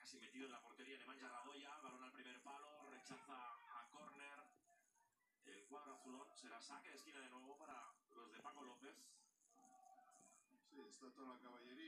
casi metido en la portería, de mancha Radoya, balón al primer palo, rechaza a córner. El cuadro azulón será saque de esquina de nuevo para los de Paco López. Sí, está toda la caballería